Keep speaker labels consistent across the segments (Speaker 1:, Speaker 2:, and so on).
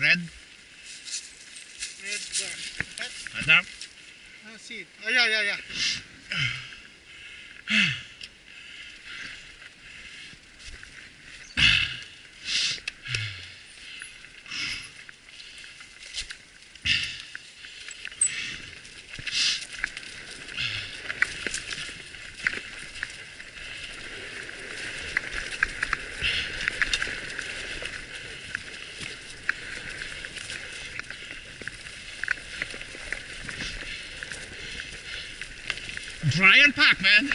Speaker 1: red
Speaker 2: Red where? That?
Speaker 1: at that.
Speaker 2: Ah, see it. Oh, yeah, yeah, yeah.
Speaker 1: Dry and pack, man.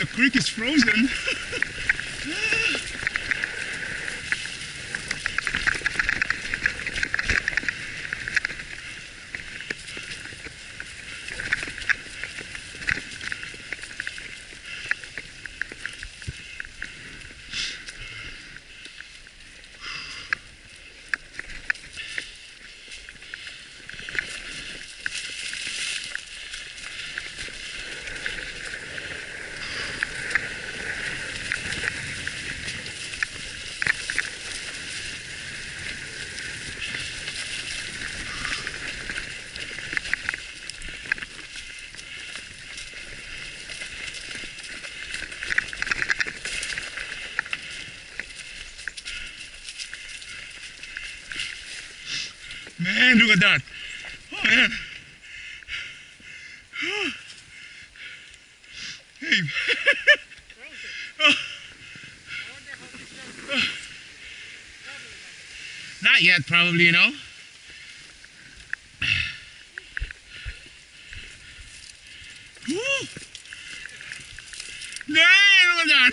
Speaker 1: The creek is frozen. At that. Oh man. Hey, not yet, probably, you know. Woo! Man, look at that.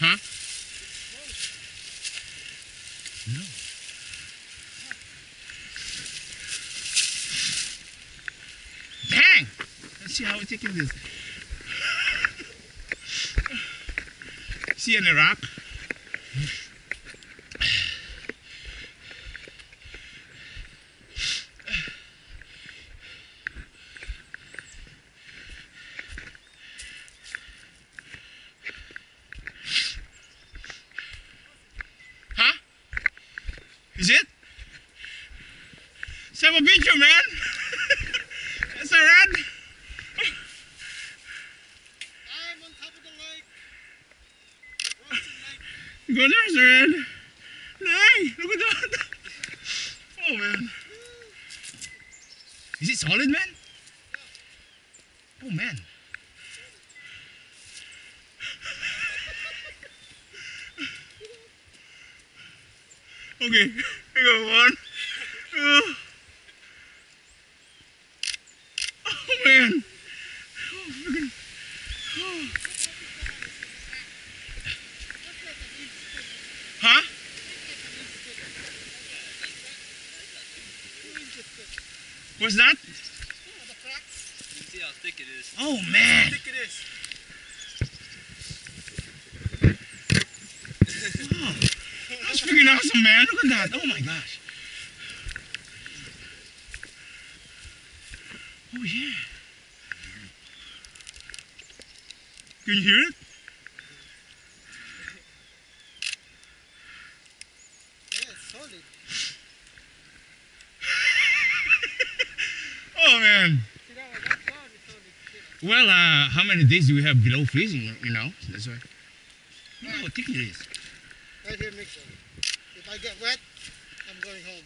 Speaker 1: Huh? No. Dang! Let's see how we're taking this. See any rock? Huh? Is it? Let's have a picture, man. That's a red.
Speaker 2: I'm on top of the lake. Frozen lake.
Speaker 1: Go there's a red. Look at that. Oh man. Is it solid, man? Oh man. Okay, I got one. Oh, oh man. Oh, freaking. Oh. Huh? What's that?
Speaker 2: Yeah, the cracks.
Speaker 3: You see how thick it is.
Speaker 1: Oh man.
Speaker 2: Thick
Speaker 1: freaking awesome, man. Look at that. Oh my gosh. Oh yeah. Can you hear it? Well, uh, how many days do we have below freezing, you know? That's why. No, right. take it is.
Speaker 2: Right here, mixer. If I get wet, I'm going home.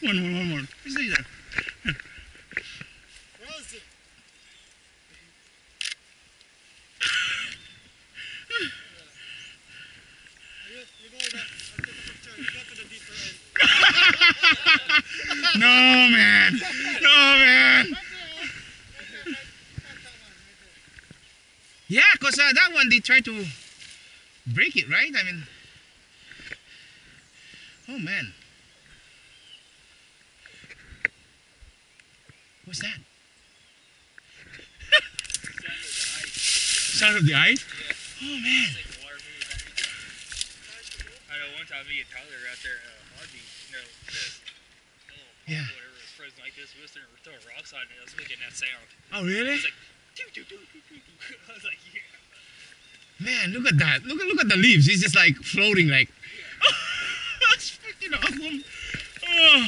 Speaker 1: one more, one more. There.
Speaker 2: Where is it?
Speaker 1: no man, no man. Yeah, because uh, that one they tried to break it, right? I mean, oh man. What's that? Sound of the ice? Oh man.
Speaker 3: Like water moving back and forth. I know one time me and Tyler out there at uh, Hodney, you know, this little
Speaker 1: Yeah.
Speaker 3: or whatever was frozen like this. We was throwing, rocks on it. and I was making that sound.
Speaker 1: Oh really? Man, look at that. Look at look at the leaves. It's just like floating like. That's freaking awesome. Oh.